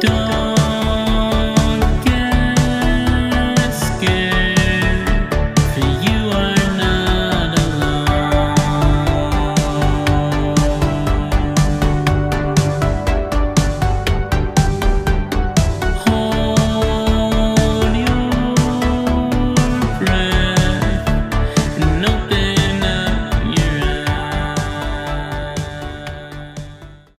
done.